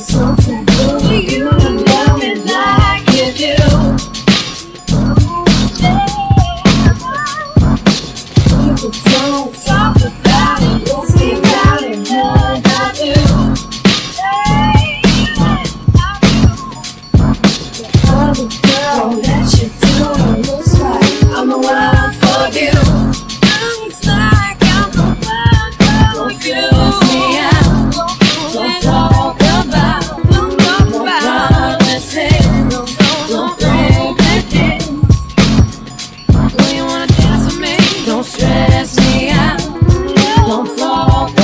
something. Do you love me like you do? Talk, about it, Don't speak out it. slow.